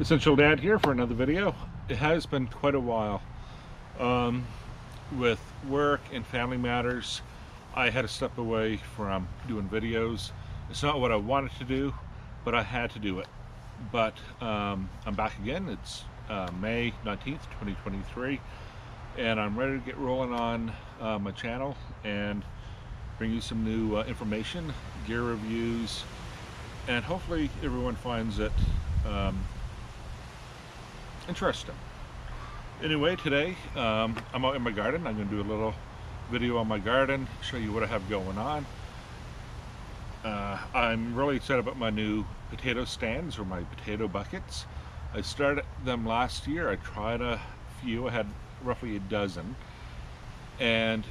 Essential Dad here for another video. It has been quite a while. Um, with work and family matters, I had to step away from doing videos. It's not what I wanted to do, but I had to do it. But um, I'm back again. It's uh, May 19th, 2023, and I'm ready to get rolling on uh, my channel and bring you some new uh, information, gear reviews, and hopefully everyone finds it um, interesting. Anyway, today um, I'm out in my garden. I'm going to do a little video on my garden, show you what I have going on. Uh, I'm really excited about my new potato stands or my potato buckets. I started them last year. I tried a few. I had roughly a dozen. And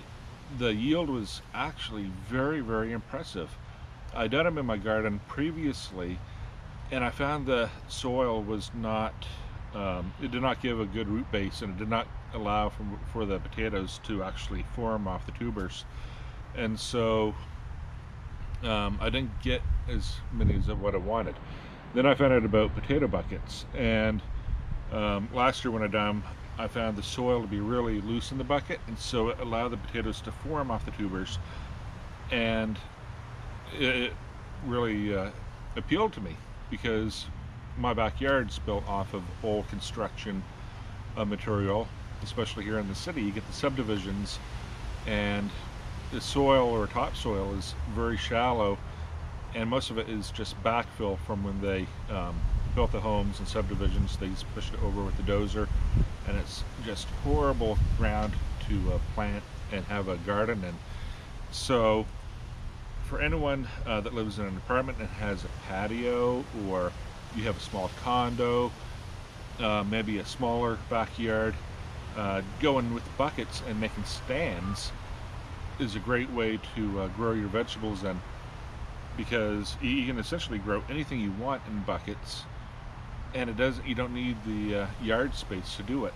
the yield was actually very, very impressive. I done them in my garden previously and I found the soil was not um, it did not give a good root base and it did not allow for, for the potatoes to actually form off the tubers. And so um, I didn't get as many as what I wanted. Then I found out about potato buckets and um, last year when I done I found the soil to be really loose in the bucket and so it allowed the potatoes to form off the tubers and it really uh, appealed to me because my backyard's built off of old construction uh, material, especially here in the city. You get the subdivisions, and the soil or topsoil is very shallow, and most of it is just backfill from when they um, built the homes and subdivisions. They just pushed it over with the dozer, and it's just horrible ground to uh, plant and have a garden in. So, for anyone uh, that lives in an apartment and has a patio or you have a small condo, uh, maybe a smaller backyard, uh, going with buckets and making stands is a great way to uh, grow your vegetables in because you can essentially grow anything you want in buckets and it doesn't you don't need the uh, yard space to do it.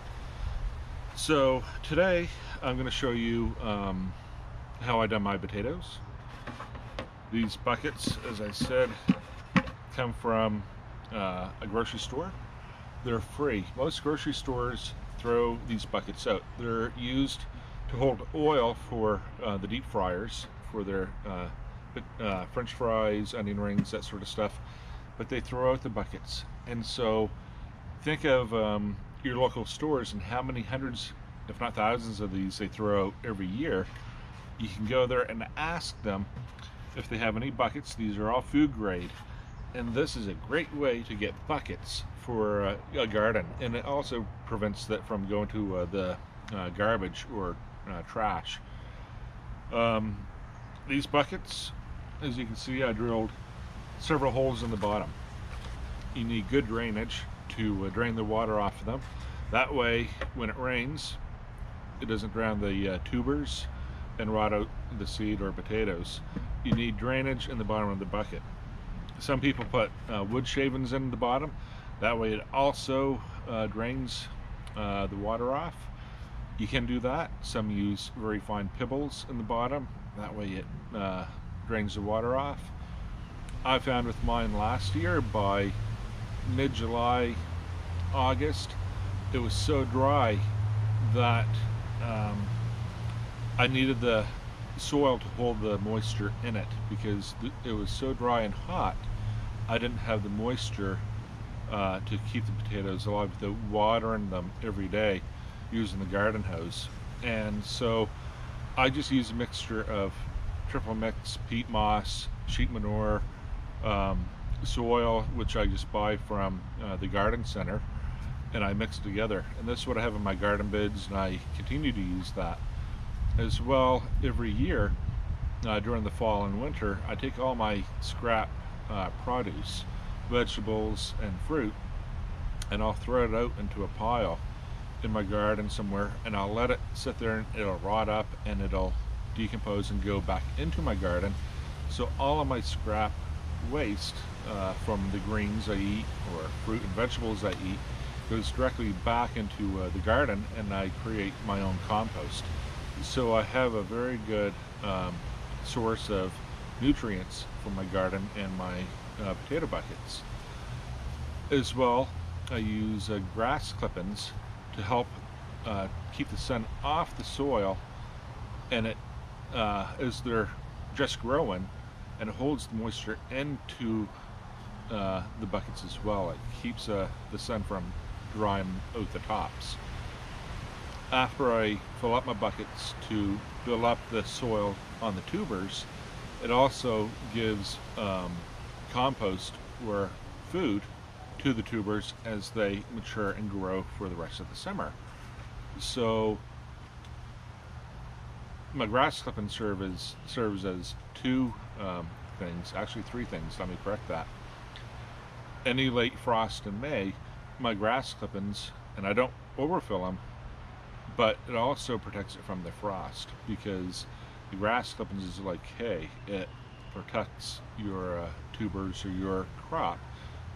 So today I'm going to show you um, how I done my potatoes. These buckets as I said come from uh, a grocery store. They're free. Most grocery stores throw these buckets out. They're used to hold oil for uh, the deep fryers, for their uh, uh, french fries, onion rings, that sort of stuff. But they throw out the buckets. And so think of um, your local stores and how many hundreds, if not thousands of these they throw out every year. You can go there and ask them if they have any buckets. These are all food grade and this is a great way to get buckets for uh, a garden. And it also prevents that from going to uh, the uh, garbage or uh, trash. Um, these buckets as you can see I drilled several holes in the bottom. You need good drainage to uh, drain the water off of them. That way when it rains it doesn't drown the uh, tubers and rot out the seed or potatoes. You need drainage in the bottom of the bucket some people put uh, wood shavings in the bottom. That way it also uh, drains uh, the water off. You can do that. Some use very fine pebbles in the bottom. That way it uh, drains the water off. I found with mine last year by mid-July, August, it was so dry that um, I needed the soil to hold the moisture in it because it was so dry and hot I didn't have the moisture uh, to keep the potatoes alive without watering them every day using the garden hose. And so I just use a mixture of triple mix, peat moss, sheet manure, um, soil, which I just buy from uh, the garden center, and I mix together. And this is what I have in my garden beds, and I continue to use that. As well, every year uh, during the fall and winter, I take all my scrap uh, produce, vegetables and fruit, and I'll throw it out into a pile in my garden somewhere and I'll let it sit there and it'll rot up and it'll decompose and go back into my garden. So all of my scrap waste uh, from the greens I eat or fruit and vegetables I eat goes directly back into uh, the garden and I create my own compost. So I have a very good um, source of nutrients for my garden and my uh, potato buckets. As well, I use uh, grass clippings to help uh, keep the sun off the soil and it uh, as they're just growing and it holds the moisture into uh, the buckets as well. It keeps uh, the sun from drying out the tops. After I fill up my buckets to fill up the soil on the tubers, it also gives um, compost or food to the tubers as they mature and grow for the rest of the summer. So my grass clipping serve serves as two um, things, actually three things, let me correct that. Any late frost in May, my grass clippings, and I don't overfill them, but it also protects it from the frost because grass clippings is like hay. It protects your uh, tubers or your crop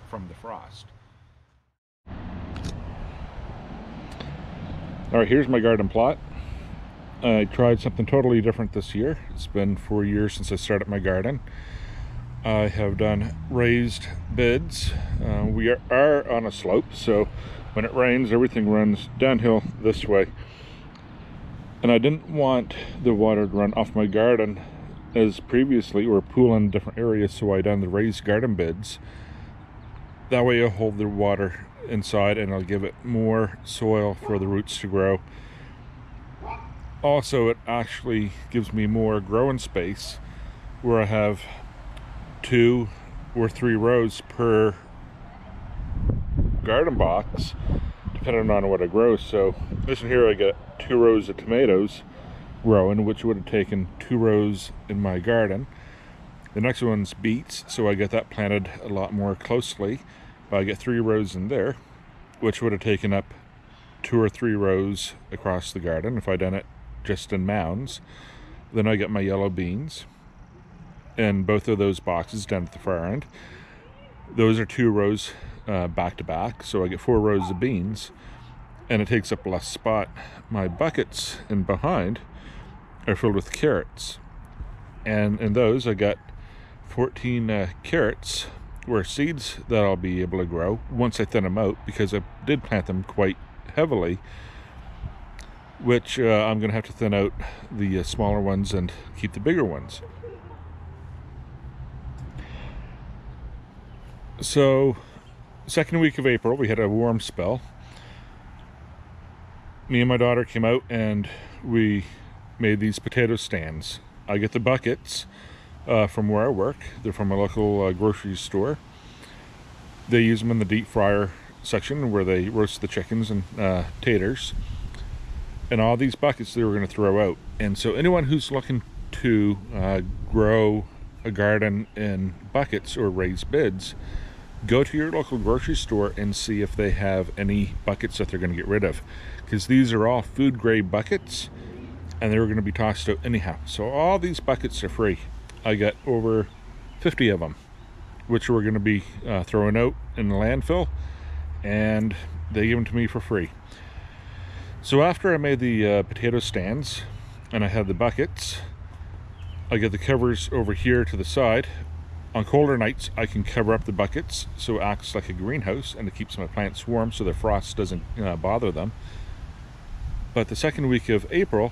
from the frost. All right, here's my garden plot. I tried something totally different this year. It's been four years since I started my garden. I have done raised beds. Uh, we are, are on a slope, so when it rains, everything runs downhill this way. And I didn't want the water to run off my garden as previously or pool in different areas, so I done the raised garden beds. That way I'll hold the water inside and I'll give it more soil for the roots to grow also it actually gives me more growing space where I have two or three rows per garden box depending on what I grow so listen here I got two rows of tomatoes growing which would have taken two rows in my garden the next one's beets so I get that planted a lot more closely but I get three rows in there which would have taken up two or three rows across the garden if I'd done it just in mounds. Then I get my yellow beans and both of those boxes down at the far end. Those are two rows uh, back to back, so I get four rows of beans and it takes up less spot. My buckets in behind are filled with carrots, and in those I got 14 uh, carrots where seeds that I'll be able to grow once I thin them out because I did plant them quite heavily which uh, I'm going to have to thin out the uh, smaller ones and keep the bigger ones. So, second week of April, we had a warm spell. Me and my daughter came out and we made these potato stands. I get the buckets uh, from where I work. They're from a local uh, grocery store. They use them in the deep fryer section where they roast the chickens and uh, taters and all these buckets they were going to throw out. And so anyone who's looking to uh, grow a garden in buckets or raised beds, go to your local grocery store and see if they have any buckets that they're going to get rid of. Because these are all food grade buckets and they were going to be tossed out anyhow. So all these buckets are free. I got over 50 of them, which we're going to be uh, throwing out in the landfill, and they give them to me for free. So after I made the uh, potato stands and I had the buckets, I get the covers over here to the side. On colder nights, I can cover up the buckets so it acts like a greenhouse and it keeps my plants warm so the frost doesn't uh, bother them. But the second week of April,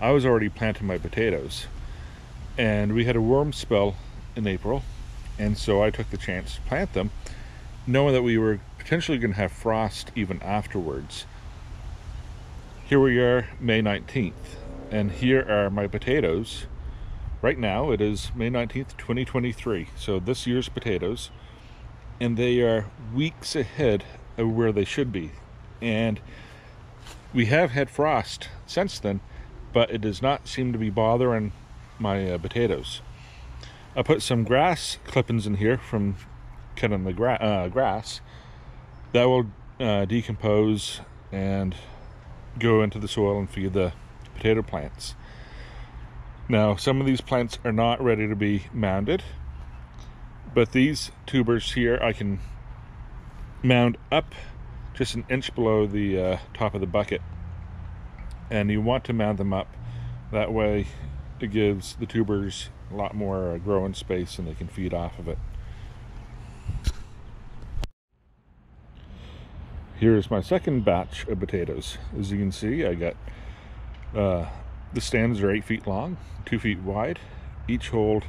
I was already planting my potatoes. And we had a warm spell in April, and so I took the chance to plant them, knowing that we were potentially going to have frost even afterwards. Here we are, May 19th, and here are my potatoes. Right now, it is May 19th, 2023, so this year's potatoes, and they are weeks ahead of where they should be. And we have had frost since then, but it does not seem to be bothering my uh, potatoes. I put some grass clippings in here from cutting the gra uh, grass. That will uh, decompose and go into the soil and feed the potato plants. Now, some of these plants are not ready to be mounded, but these tubers here I can mound up just an inch below the uh, top of the bucket. And you want to mound them up. That way it gives the tubers a lot more uh, growing space and they can feed off of it. here's my second batch of potatoes. As you can see, I got uh, the stands are eight feet long, two feet wide. Each hold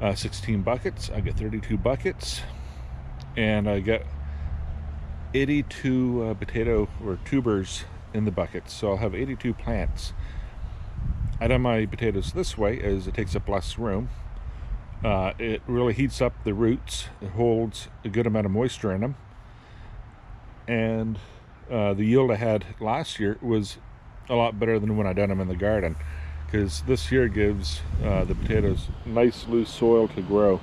uh, 16 buckets. I get 32 buckets, and I get 82 uh, potato or tubers in the buckets. So I'll have 82 plants. I done my potatoes this way as it takes up less room. Uh, it really heats up the roots. It holds a good amount of moisture in them. And uh, the yield I had last year was a lot better than when I done them in the garden because this year gives uh, the potatoes nice loose soil to grow.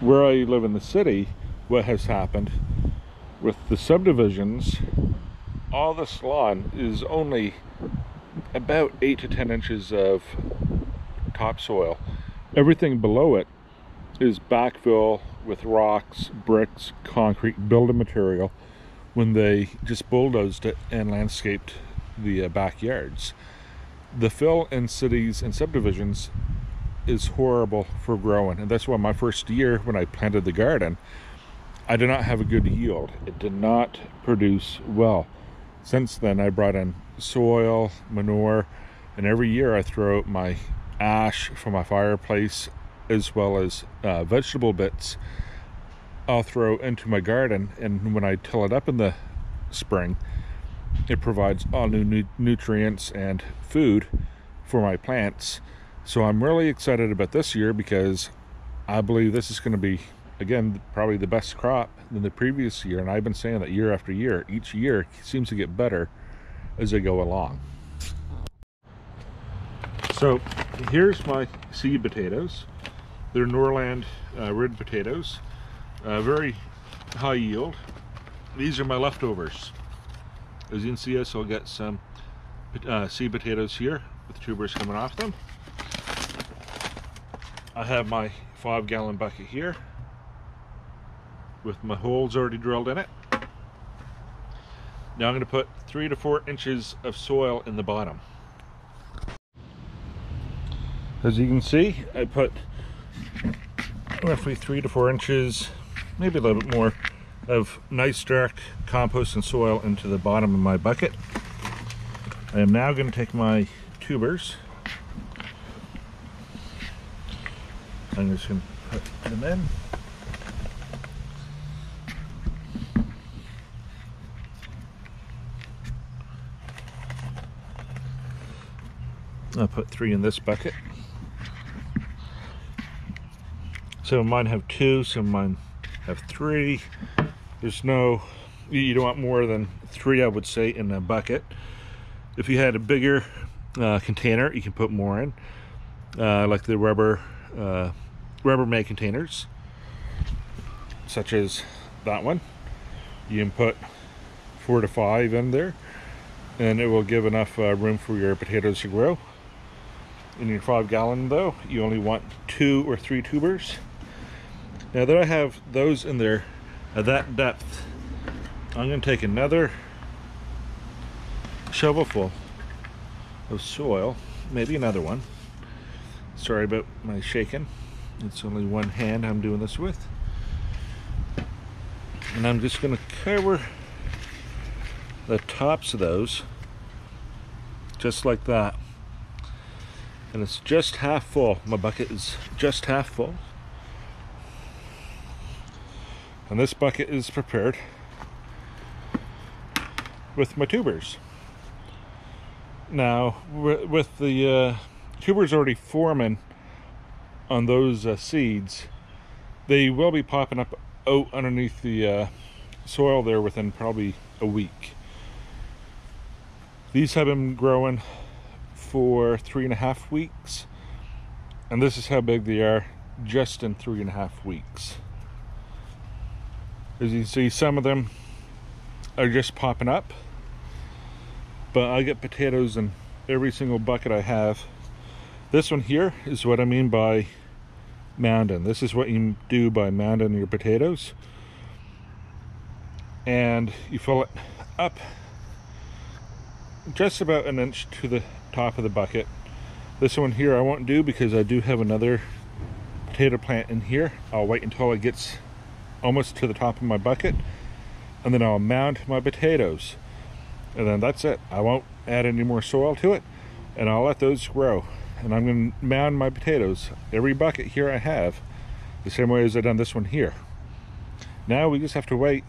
Where I live in the city, what has happened with the subdivisions, all this lawn is only about 8 to 10 inches of topsoil. Everything below it is backfill with rocks, bricks, concrete, building material when they just bulldozed it and landscaped the uh, backyards. The fill in cities and subdivisions is horrible for growing, and that's why my first year when I planted the garden, I did not have a good yield. It did not produce well. Since then, I brought in soil, manure, and every year I throw out my ash from my fireplace as well as uh, vegetable bits I'll throw into my garden. And when I till it up in the spring, it provides all new nu- nutrients and food for my plants. So I'm really excited about this year because I believe this is going to be, again, probably the best crop than the previous year. And I've been saying that year after year. Each year seems to get better as they go along. So here's my seed potatoes. They're Norland uh, red potatoes. Uh, very high yield. These are my leftovers. As you can see, I'll get some uh, seed potatoes here with tubers coming off them. I have my five gallon bucket here with my holes already drilled in it. Now I'm going to put three to four inches of soil in the bottom. As you can see, I put roughly three to four inches, maybe a little bit more, of nice dark compost and soil into the bottom of my bucket. I am now going to take my tubers. I'm just going to put them in. I'll put three in this bucket. Some of mine have two, some of mine have three. There's no, you don't want more than three, I would say, in a bucket. If you had a bigger uh, container, you can put more in, uh, like the rubber, uh, Rubbermaid containers, such as that one. You can put four to five in there, and it will give enough uh, room for your potatoes to grow in your five gallon though you only want two or three tubers now that I have those in there at that depth I'm going to take another shovelful of soil maybe another one sorry about my shaking it's only one hand I'm doing this with and I'm just going to cover the tops of those just like that and it's just half full. My bucket is just half full. And this bucket is prepared with my tubers. Now, with the uh, tubers already forming on those uh, seeds, they will be popping up out underneath the uh, soil there within probably a week. These have been growing for three and a half weeks. And this is how big they are just in three and a half weeks. As you can see, some of them are just popping up. But I get potatoes in every single bucket I have. This one here is what I mean by mounding. This is what you do by mounding your potatoes. And you fill it up just about an inch to the top of the bucket. This one here I won't do because I do have another potato plant in here. I'll wait until it gets almost to the top of my bucket and then I'll mound my potatoes. And then that's it. I won't add any more soil to it, and I'll let those grow. And I'm going to mound my potatoes. Every bucket here I have, the same way as I done this one here. Now we just have to wait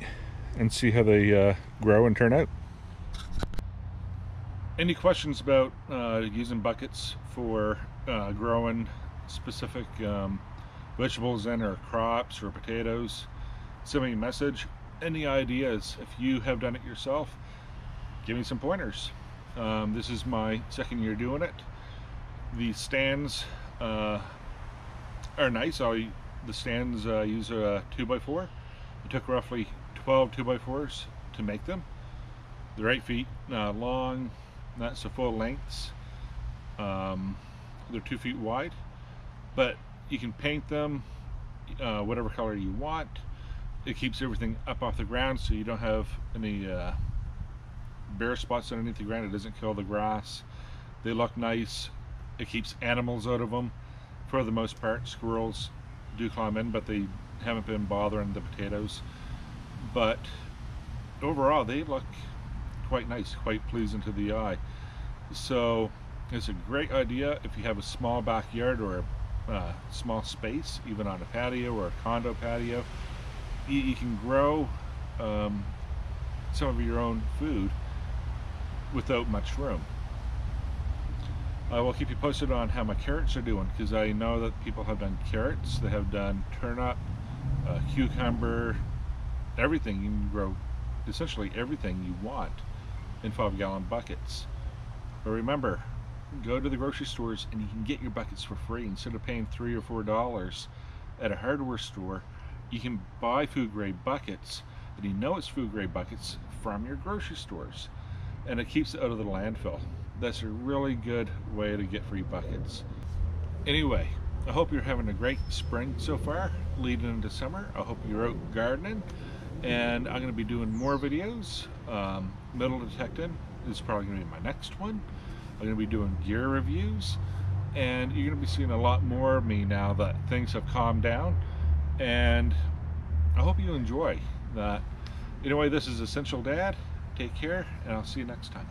and see how they uh, grow and turn out. Any questions about uh, using buckets for uh, growing specific um, vegetables in or crops or potatoes? Send me a message. Any ideas? If you have done it yourself, give me some pointers. Um, this is my second year doing it. The stands uh, are nice. I'll, the stands uh, use a 2x4. It took roughly 12 2x4s to make them. They're 8 feet uh, long, not the full lengths. Um, they're 2 feet wide, but you can paint them uh, whatever color you want. It keeps everything up off the ground so you don't have any uh, bare spots underneath the ground. It doesn't kill the grass. They look nice. It keeps animals out of them for the most part. Squirrels do climb in, but they haven't been bothering the potatoes but overall they look quite nice, quite pleasing to the eye. So it's a great idea if you have a small backyard or a uh, small space, even on a patio or a condo patio. You, you can grow um, some of your own food without much room. I will keep you posted on how my carrots are doing because I know that people have done carrots, they have done turnip, uh, cucumber, everything. You can grow essentially everything you want in five gallon buckets. But remember go to the grocery stores and you can get your buckets for free. Instead of paying three or four dollars at a hardware store you can buy food grade buckets and you know it's food grade buckets from your grocery stores. And it keeps it out of the landfill. That's a really good way to get free buckets. Anyway I hope you're having a great spring so far leading into summer. I hope you're out gardening. And I'm going to be doing more videos. Um, metal detecting is probably going to be my next one. I'm going to be doing gear reviews. And you're going to be seeing a lot more of me now that things have calmed down and I hope you enjoy that. Anyway, this is Essential Dad. Take care and I'll see you next time.